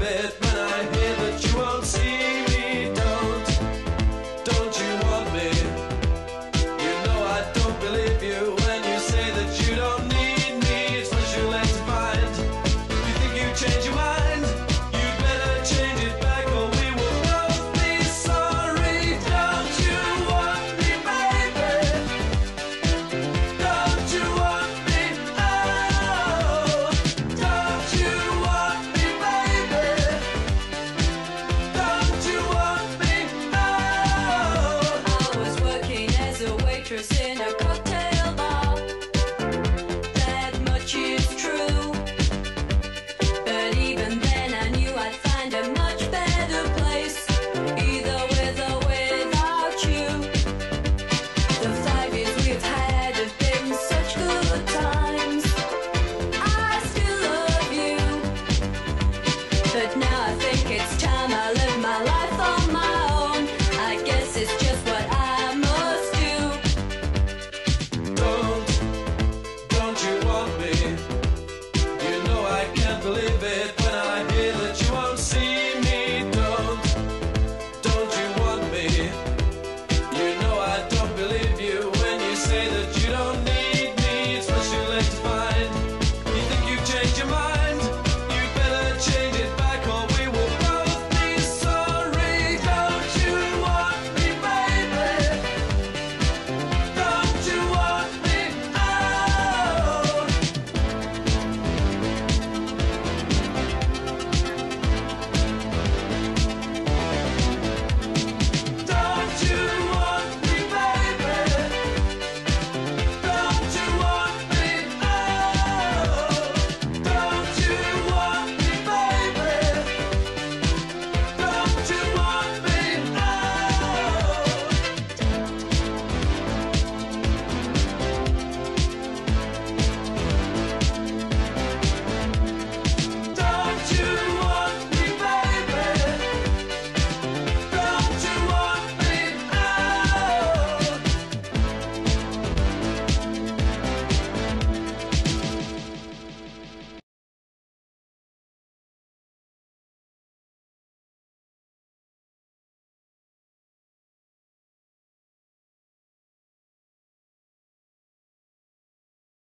bit. in a cocktail.